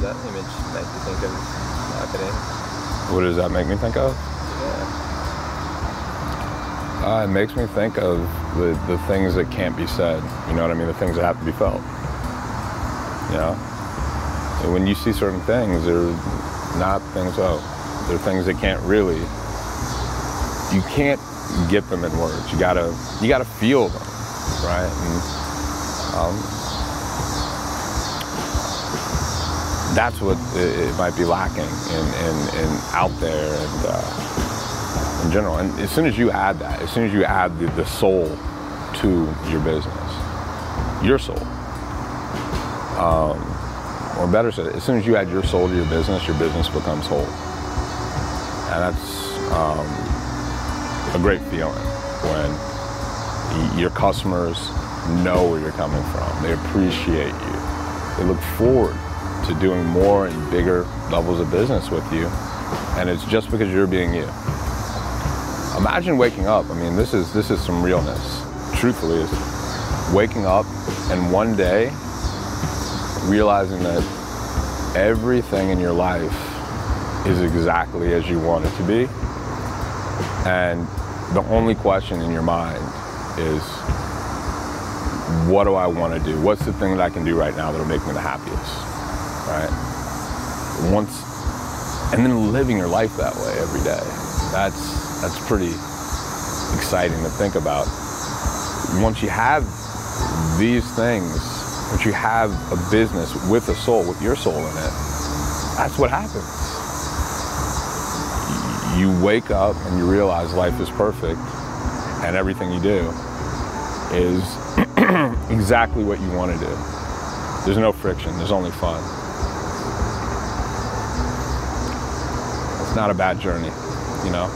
that image make you think of happening? What does that make me think of? Yeah. Uh, it makes me think of the, the things that can't be said. You know what I mean? The things that have to be felt. You know? And when you see certain things, they're not things, oh, they're things that can't really, you can't get them in words. You gotta, you gotta feel them, right? And, um, that's what it, might be lacking in, in, in out there and uh, in general. And as soon as you add that, as soon as you add the, the soul to your business, your soul, um, or better said, as soon as you add your soul to your business, your business becomes whole. And that's um, a great feeling when your customers know where you're coming from. They appreciate you. They look forward to doing more and bigger levels of business with you. And it's just because you're being you. Imagine waking up. I mean, this is this is some realness. Truthfully, is waking up and one day realizing that everything in your life is exactly as you want it to be. And the only question in your mind is, what do I want to do? What's the thing that I can do right now that'll make me the happiest? Once, and then living your life that way every day. That's that's pretty exciting to think about. Once you have these things, once you have a business with a soul, with your soul in it, that's what happens. You wake up and you realize life is perfect and everything you do is exactly what you want to do. There's no friction, there's only fun. It's not a bad journey, you know?